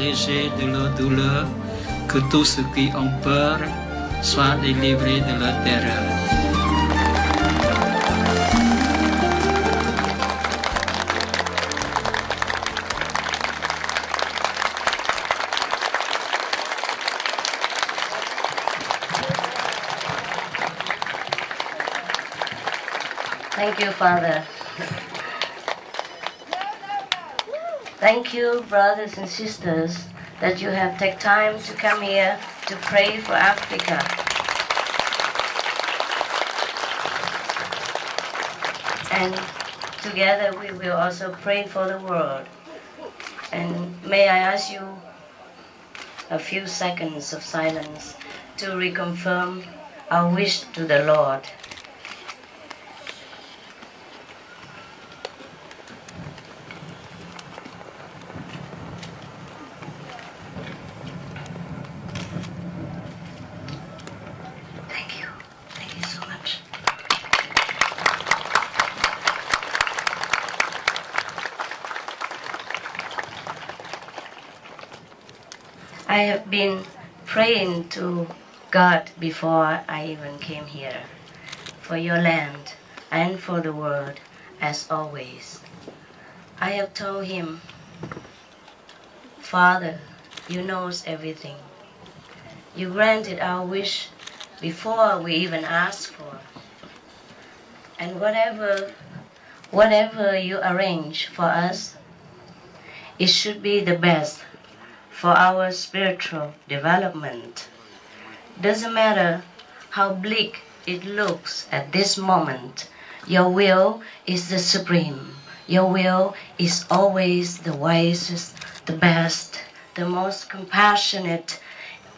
de leur douleur, que tous ceux qui ont peur soient délivrés de leur terreur. Thank you, Father. Thank you, brothers and sisters, that you have taken time to come here to pray for Africa. And together we will also pray for the world. And may I ask you a few seconds of silence to reconfirm our wish to the Lord. Thank you. Thank you so much. I have been praying to God before I even came here for your land and for the world as always. I have told him, Father, you knows everything. You granted our wish before we even asked for. And whatever whatever you arrange for us, it should be the best for our spiritual development. Doesn't matter how bleak it looks at this moment, your will is the supreme. Your will is always the wisest, the best, the most compassionate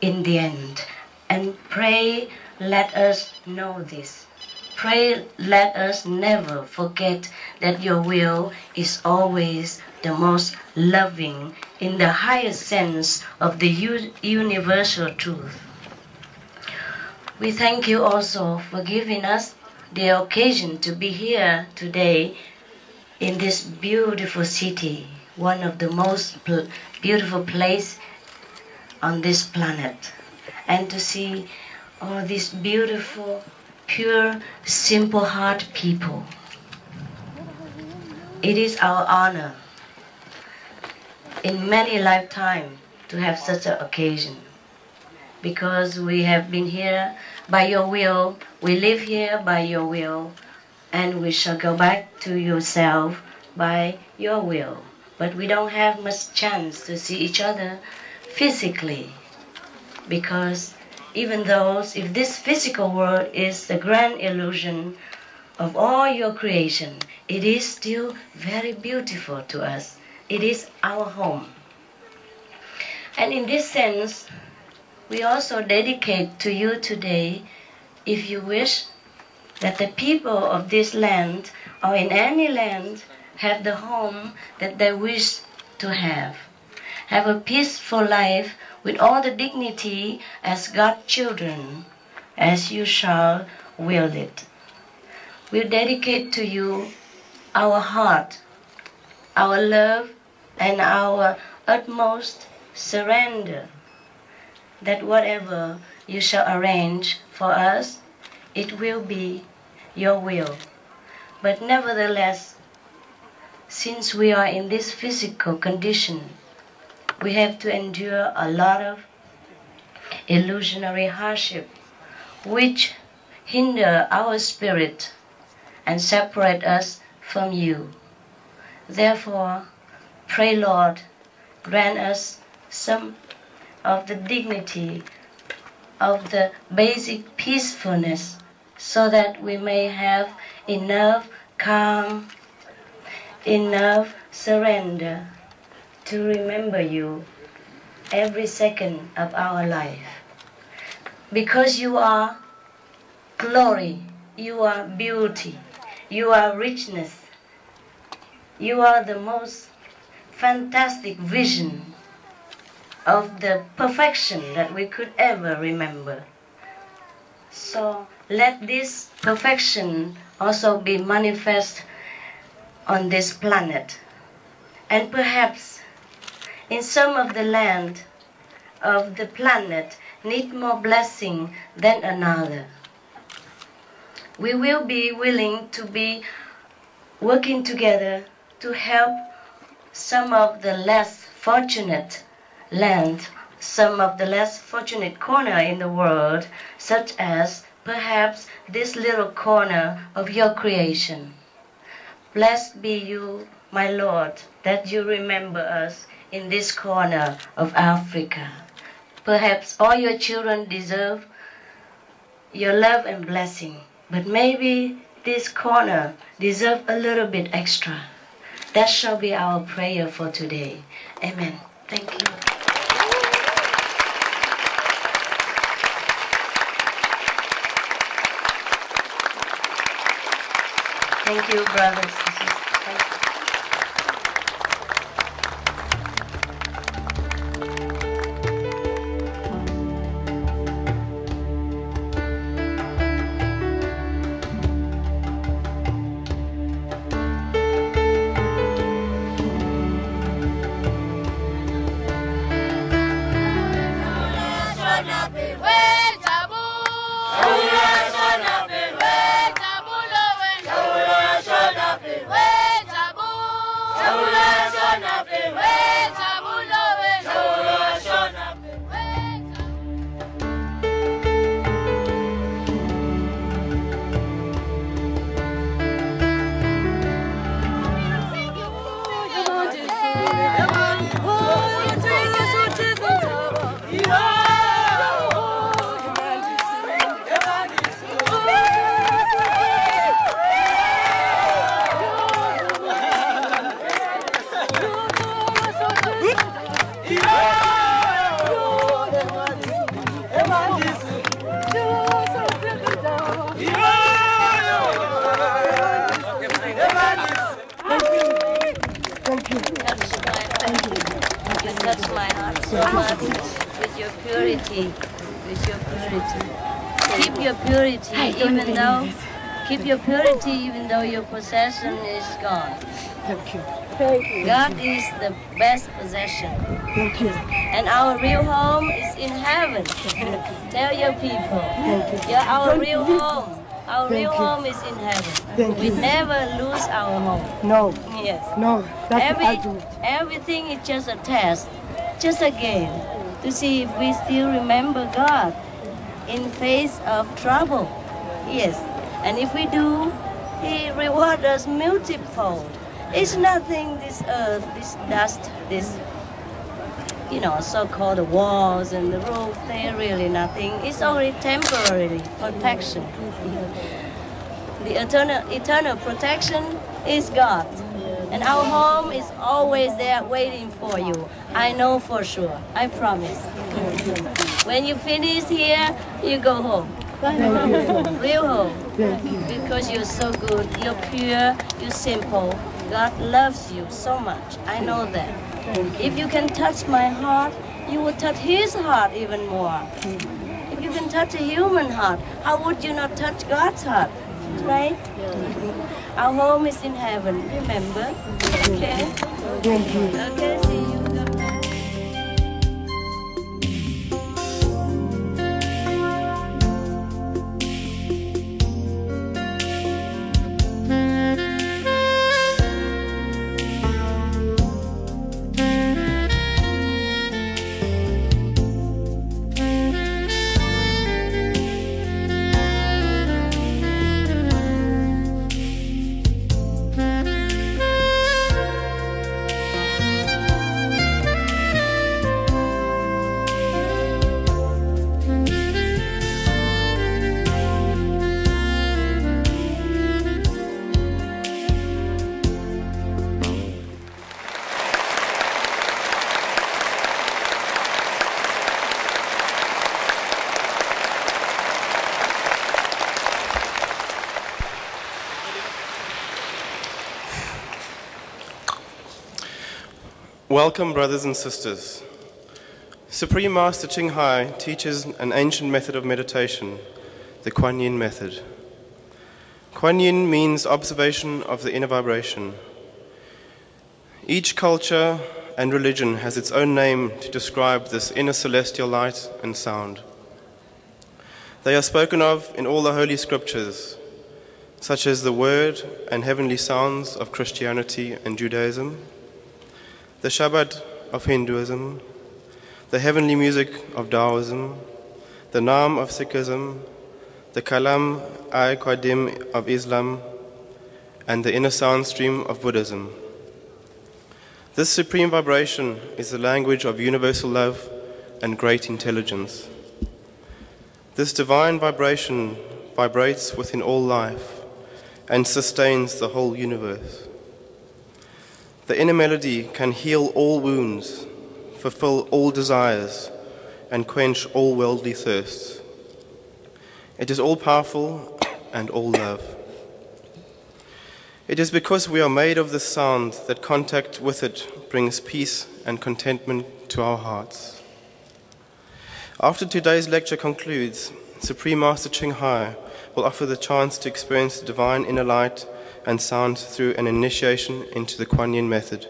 in the end. And pray, let us know this. Pray, let us never forget that your will is always the most loving in the highest sense of the universal truth. We thank you also for giving us the occasion to be here today in this beautiful city, one of the most pl- beautiful place on this planet, and to see all these beautiful, pure, simple heart people. It is our honor in many lifetimes to have such an occasion because we have been here by your will, we live here by your will, and we shall go back to yourself by your will. But we don't have much chance to see each other physically because even though if this physical world is the grand illusion of all your creation, it is still very beautiful to us. It is our home. And in this sense, we also dedicate to you today, if you wish, that the people of this land or in any land have the home that they wish to have. Have a peaceful life with all the dignity as God's children, as you shall will it. We dedicate to you our heart, our love, and our utmost surrender that whatever you shall arrange for us, it will be your will. But nevertheless, since we are in this physical condition, we have to endure a lot of illusionary hardship, which hinder our spirit and separate us from you. Therefore, pray, Lord, grant us some of the dignity of the basic peacefulness so that we may have enough calm, enough surrender to remember you every second of our life. Because you are glory, you are beauty, you are richness, You are the most fantastic vision of the perfection that we could ever remember. So let this perfection also be manifest on this planet. And perhaps in some of the land of the planet need more blessing than another. We will be willing to be working together to help some of the less fortunate land, some of the less fortunate corner in the world, such as perhaps this little corner of your creation. Blessed be you, my Lord, that you remember us in this corner of Africa. Perhaps all your children deserve your love and blessing, but maybe this corner deserves a little bit extra. That shall be our prayer for today. Amen. Thank you. Thank you, brothers possession is gone. Thank you. Thank you. God is the best possession. Thank you. And our real home is in heaven. Tell your people. Thank you. Yeah, our Don't real leave. home. Our Thank real you. home is in heaven. Thank we you. never lose our home. No, Yes. no, that's Every, the ultimate. everything is just a test, just a game to see if we still remember God in face of trouble. Yes. And if we do, He rewards us multifold. It's nothing this earth, this dust, this you know, so-called walls and the roof, they're really nothing. It's only temporary protection. The eternal, eternal protection is God. And our home is always there waiting for you. I know for sure. I promise. When you finish here, you go home. Real home. Because you're so good, you're pure, you're simple. God loves you so much. I know that. If you can touch my heart, you will touch his heart even more. If you can touch a human heart, how would you not touch God's heart? Right? Our home is in heaven, remember? Okay? Okay, see you. Welcome, brothers and sisters. Supreme Master Ching Hai teaches an ancient method of meditation, the Kuan Yin method. Kuan Yin means observation of the inner vibration. Each culture and religion has its own name to describe this inner celestial light and sound. They are spoken of in all the holy scriptures, such as the word and heavenly sounds of Christianity and Judaism, the Shabad of Hinduism, the heavenly music of Taoism, the Naam of Sikhism, the Kalam ai Qadim of Islam, and the inner sound stream of Buddhism. This supreme vibration is the language of universal love and great intelligence. This divine vibration vibrates within all life and sustains the whole universe. The inner melody can heal all wounds, fulfill all desires, and quench all worldly thirsts. It is all powerful and all love. It is because we are made of this sound that contact with it brings peace and contentment to our hearts. After today's lecture concludes, Supreme Master Ching Hai will offer the chance to experience the divine inner light and sound through an initiation into the Kuan Yin method.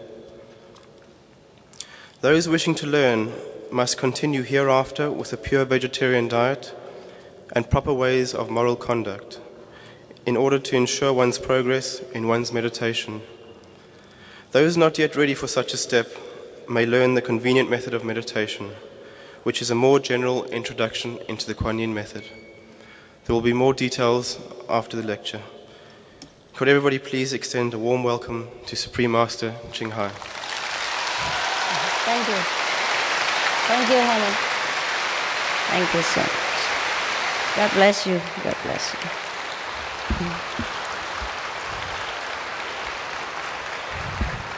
Those wishing to learn must continue hereafter with a pure vegetarian diet and proper ways of moral conduct in order to ensure one's progress in one's meditation. Those not yet ready for such a step may learn the convenient method of meditation, which is a more general introduction into the Kuan Yin method. There will be more details after the lecture. Could everybody please extend a warm welcome to Supreme Master Ching Hai? Thank you. Thank you, honey. Thank you so much. God bless you. God bless you.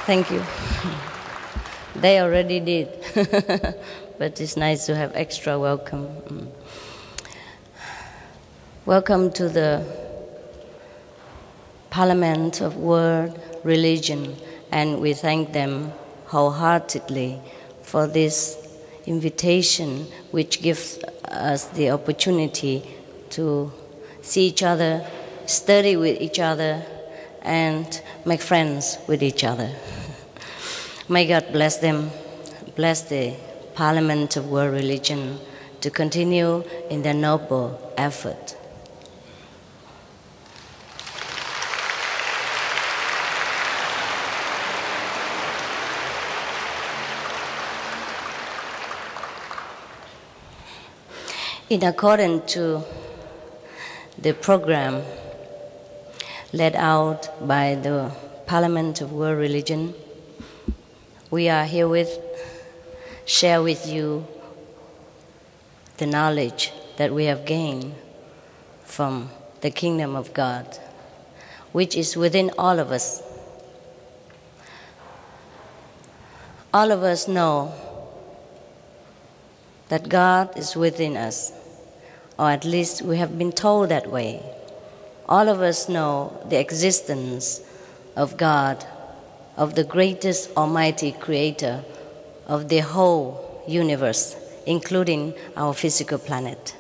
Thank you. They already did, but it's nice to have extra welcome. Mm. Welcome to the Parliament of World Religion, and we thank them wholeheartedly for this invitation, which gives us the opportunity to see each other, study with each other, and make friends with each other. May God bless them, bless the Parliament of World Religion to continue in their noble effort. In accordance to the program led out by the Parliament of World Religion, we are here with share with you the knowledge that we have gained from the kingdom of God, which is within all of us. All of us know that God is within us, or at least we have been told that way. All of us know the existence of God, of the greatest Almighty Creator of the whole universe, including our physical planet,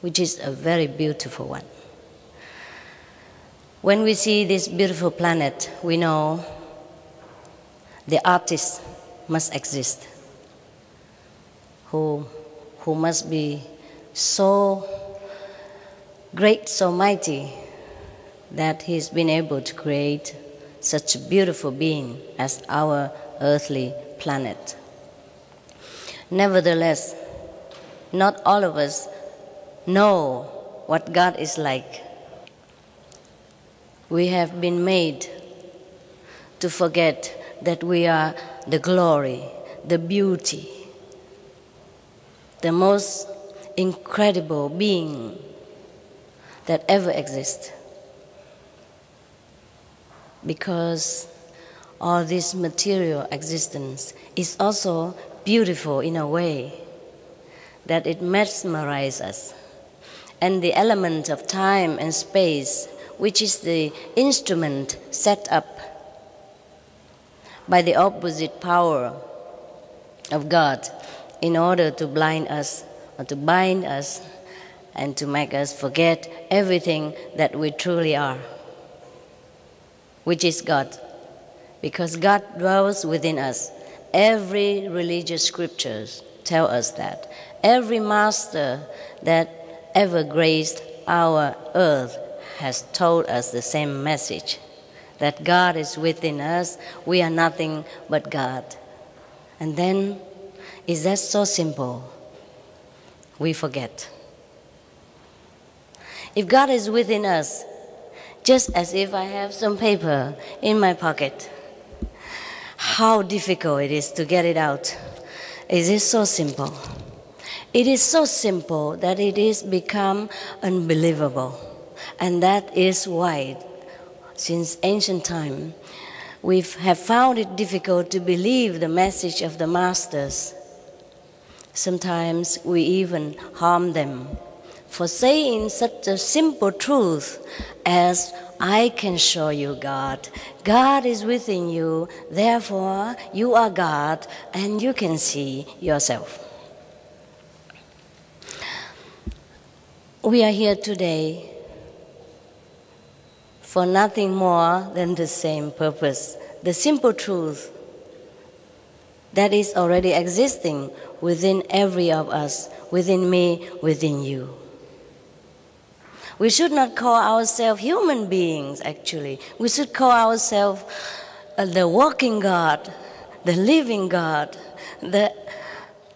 which is a very beautiful one. When we see this beautiful planet, we know the artist must exist who, who must be so great, so mighty, that he's been able to create such a beautiful being as our earthly planet. Nevertheless, not all of us know what God is like. We have been made to forget that we are the glory, the beauty, the most incredible being that ever exists. Because all this material existence is also beautiful in a way that it mesmerizes us. And the element of time and space, which is the instrument set up by the opposite power of God in order to blind us to bind us and to make us forget everything that we truly are, which is God. Because God dwells within us. Every religious scriptures tell us that. Every master that ever graced our earth has told us the same message that God is within us. We are nothing but God. And then, is that so simple? We forget. If God is within us, just as if I have some paper in my pocket, how difficult it is to get it out. It is so simple. It is so simple that it is become unbelievable. And that is why, since ancient time, we have found it difficult to believe the message of the masters. Sometimes we even harm them for saying such a simple truth as I can show you God. God is within you, therefore you are God and you can see yourself. We are here today for nothing more than the same purpose, the simple truth that is already existing within every of us, within me, within you. We should not call ourselves human beings, actually. We should call ourselves uh, the walking God, the living God, the,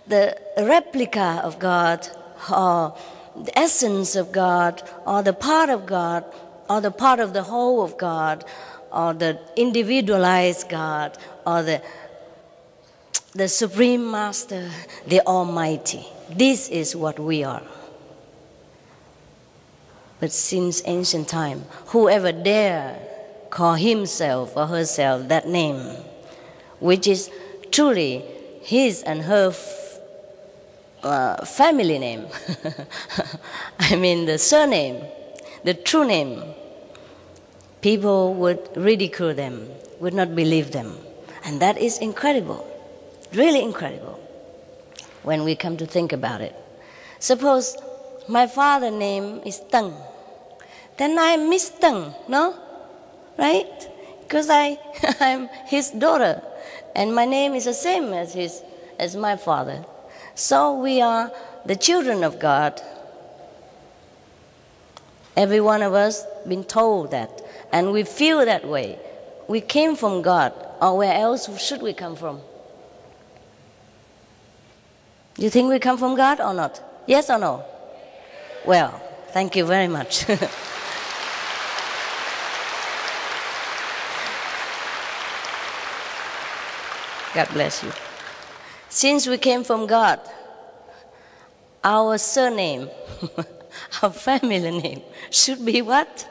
the replica of God, or the essence of God, or the part of God, or the part of the whole of God, or the individualized God, or the, the Supreme Master, the Almighty. This is what we are. But since ancient time, whoever dare call himself or herself that name, which is truly his and her uh, family name, I mean the surname, the true name, people would ridicule them, would not believe them. And that is incredible, really incredible, when we come to think about it. Suppose my father name is Teng. Then I'm Miss Teng, no? Right? Because I, I'm his daughter, and my name is the same as his, as my father. So we are the children of God. Every one of us been told that, and we feel that way. We came from God, or where else should we come from? Do you think we come from God or not? Yes or no? Well, thank you very much. God bless you. Since we came from God, our surname, our family name should be what?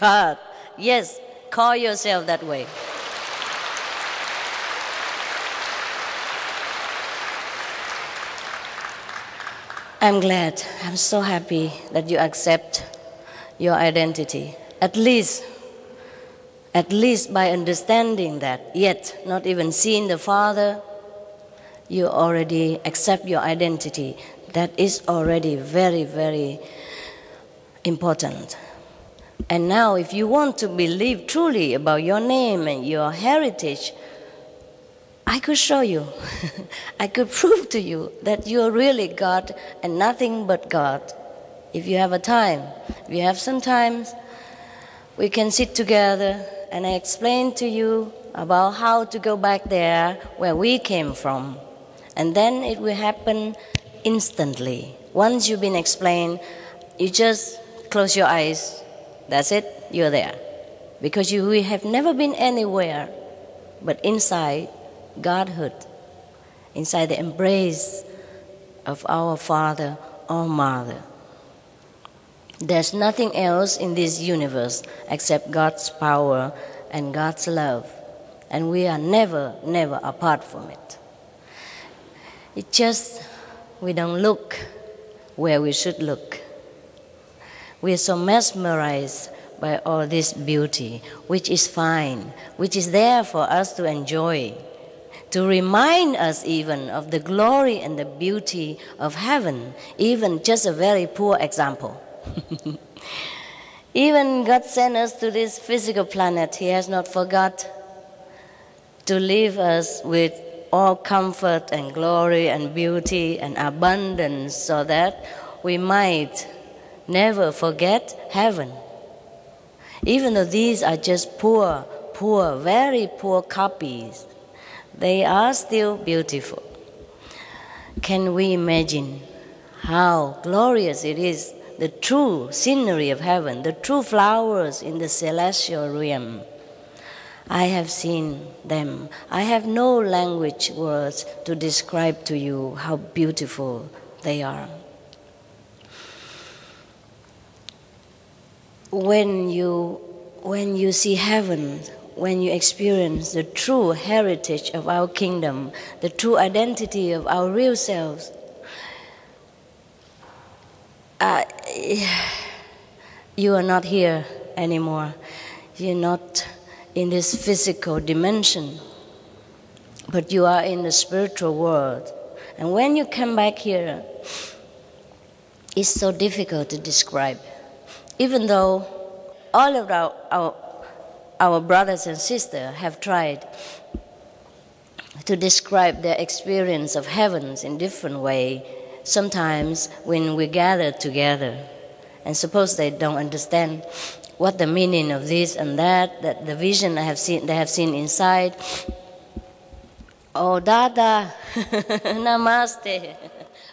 God. Yes, call yourself that way. I'm glad, I'm so happy that you accept your identity. At least, at least by understanding that, yet not even seeing the Father, you already accept your identity. That is already very, very important. And now, if you want to believe truly about your name and your heritage, I could show you. I could prove to you that you are really God and nothing but God. If you have a time, if you have some time, we can sit together and I explain to you about how to go back there where we came from. And then it will happen instantly. Once you've been explained, you just close your eyes. That's it, you're there. Because you have never been anywhere but inside Godhood, inside the embrace of our Father or Mother. There's nothing else in this universe except God's power and God's love, and we are never, never apart from it. It just, we don't look where we should look. We are so mesmerized by all this beauty, which is fine, which is there for us to enjoy. To remind us even of the glory and the beauty of heaven, even just a very poor example. even God sent us to this physical planet, He has not forgot to leave us with all comfort and glory and beauty and abundance so that we might never forget heaven. Even though these are just poor, poor, very poor copies, they are still beautiful. Can we imagine how glorious it is, the true scenery of heaven, the true flowers in the celestial realm? I have seen them. I have no language words to describe to you how beautiful they are. When you, when you see heaven, when you experience the true heritage of our kingdom, the true identity of our real selves, uh, you are not here anymore. You're not in this physical dimension, but you are in the spiritual world. And when you come back here, it's so difficult to describe. Even though all of our, our, our brothers and sisters have tried to describe their experience of heavens in different way, sometimes when we gather together, and suppose they don't understand what the meaning of this and that, that the vision I have seen, they have seen inside. Oh, Dada, Namaste.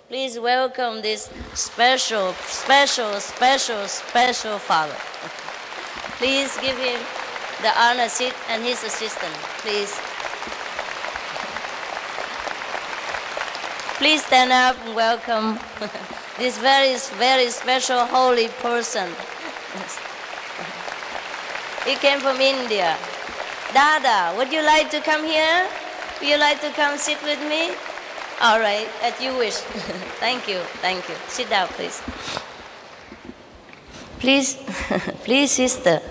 Please welcome this special, special, special, special father. Please give him the honor seat and his assistant, please. Please stand up and welcome this very, very special holy person. He came from India. Dada, would you like to come here? Would you like to come sit with me? All right, as you wish. thank you, thank you. Sit down, please. Please, please, sister.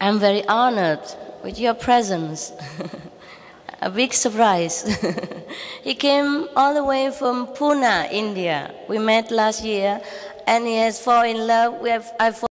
I'm very honored with your presence. A big surprise. he came all the way from Pune, India. We met last year, and he has fallen in love. We have, I